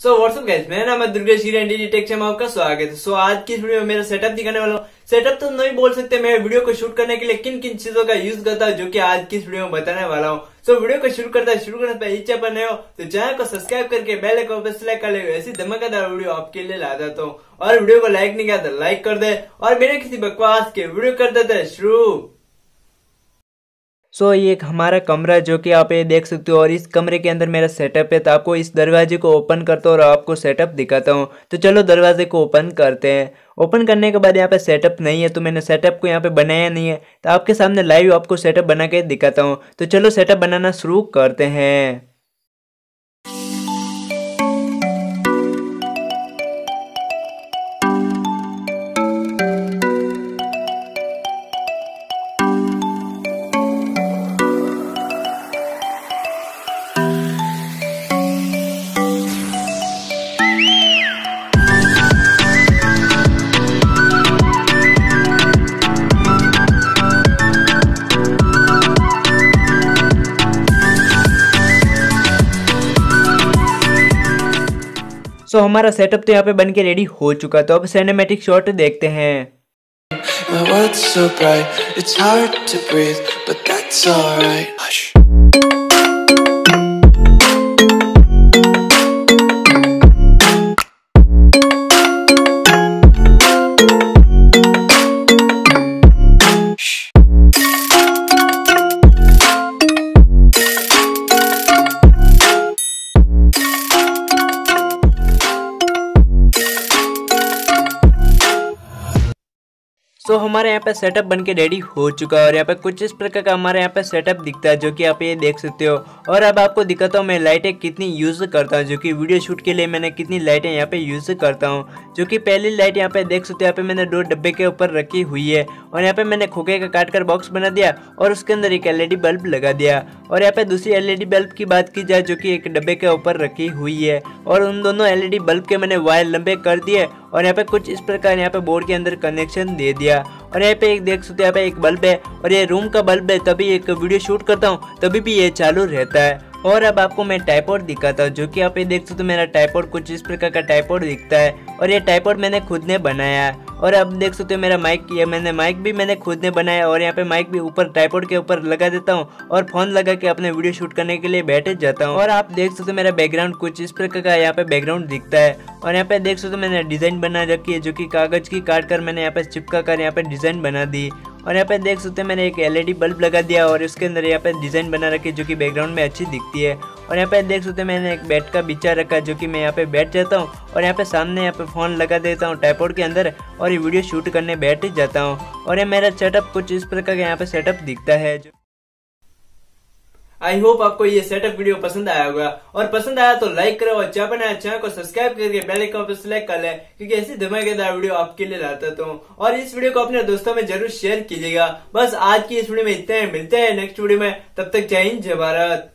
So what's up guys मेरा नाम है दुर्गेश में आपका स्वागत है। सो आज की इस वीडियो में मेरा सेटअप दिखाने वाला हूँ। सेटअप तो नहीं बोल सकते मैं वीडियो को शूट करने के लिए किन किन चीज़ों का यूज़ करता हूँ, जो कि आज की इस वीडियो में बताने वाला हूँ। सो वीडियो को शुरू करता है शुरू करने पर इच्छा पर हो तो चैनल को सब्सक्राइब करके बेल आइकन पर सिलेक्ट कर ले ऐसी धमाकेदार वीडियो आपके लिए ला देता हूँ। और वीडियो को लाइक नहीं किया तो लाइक कर दे। और मेरे किसी बकवास के वीडियो कर देते शुरू। सो ये एक हमारा कमरा जो कि आप ये देख सकते हो और इस कमरे के अंदर मेरा सेटअप है तो आपको इस दरवाजे को ओपन करता हूँ और आपको सेटअप दिखाता हूँ। तो चलो दरवाजे को ओपन करते हैं। ओपन करने के बाद यहाँ पे सेटअप नहीं है तो मैंने सेटअप को यहाँ पे बनाया नहीं है। तो आपके सामने लाइव आपको सेटअप बना के दिखाता हूँ। तो चलो सेटअप बनाना शुरू करते हैं। सो हमारा सेटअप तो यहाँ पे बन के रेडी हो चुका तो अब सिनेमेटिक शॉट देखते हैं। सो so, हमारे यहाँ पे सेटअप बन के रेडी हो चुका है और यहाँ पे कुछ इस प्रकार का हमारे यहाँ पे सेटअप दिखता है जो कि आप ये देख सकते हो। और अब आपको दिखाता हूँ मैं लाइटें कितनी यूज़ करता हूँ जो कि वीडियो शूट के लिए मैंने कितनी लाइटें यहाँ पे यूज़ करता हूँ। जो कि पहली लाइट यहाँ पे देख सकते हो यहाँ पे मैंने दो डब्बे के ऊपर रखी हुई है और यहाँ पे मैंने खोखे का काट कर बॉक्स बना दिया और उसके अंदर एक एलईडी बल्ब लगा दिया। और यहाँ पे दूसरी एलईडी बल्ब की बात की जाए जो कि एक डब्बे के ऊपर रखी हुई है और उन दोनों एलईडी बल्ब के मैंने वायर लंबे कर दिए और यहाँ पे कुछ इस प्रकार यहाँ पे बोर्ड के अंदर कनेक्शन दे दिया। और यहाँ पे एक देख सकते यहाँ पे एक बल्ब है। और ये रूम का बल्ब है, तभी एक वीडियो शूट करता हूँ, तभी भी ये चालू रहता है। और अब आपको मैं टाइपोर्ड दिखाता हूँ, जो कि आप ये देख सकते हो तो मेरा टाइपोर्ड कुछ इस प्रकार का टाइपोर्ड दिखता है। और ये टाइपोर्ड मैंने खुद ने बनाया और अब देख सकते हो, मेरा माइक ये मैंने माइक भी मैंने खुद ने बनाया और यहाँ पे माइक भी ऊपर टाइपोर्ड के ऊपर लगा देता हूँ और फ़ोन लगा के अपने वीडियो शूट करने के लिए बैठे जाता हूँ। और आप देख सकते हो, मेरा बैकग्राउंड कुछ इस प्रकार का यहाँ पे बैकग्राउंड दिखता है। और यहाँ पे देख सकते हो, मैंने डिज़ाइन बना रखी है, जो कि कागज़ की काट कर मैंने यहाँ पे चिपका कर यहाँ पे डिज़ाइन बना दी। और यहाँ पे देख सकते हैं, मैंने एक एलईडी बल्ब लगा दिया और उसके अंदर यहाँ पे डिज़ाइन बना रखी जो कि बैकग्राउंड में अच्छी दिखती है। और यहाँ पे देख सकते हैं, मैंने एक बेड का बिछा रखा जो कि मैं यहाँ पे बैठ जाता हूँ और यहाँ पे सामने यहाँ पे फ़ोन लगा देता हूँ टाइपोर्ड के अंदर और ये वीडियो शूट करने बैठ जाता हूँ। और ये मेरा सेटअप कुछ इस प्रकार का यहाँ पे सेटअप दिखता है जो आई होप आपको ये सेटअप वीडियो पसंद आया होगा। और पसंद आया तो लाइक करो और चाहे बनाया चैनल को सब्सक्राइब करके बेल आइकन पर सिलेक्ट कर ले, क्योंकि ऐसी धमाकेदार वीडियो आपके लिए लाता तो और इस वीडियो को अपने दोस्तों में ज़रूर शेयर कीजिएगा। बस आज की इस वीडियो में इतने मिलते हैं नेक्स्ट वीडियो में। तब तक जय हिंद, जय भारत।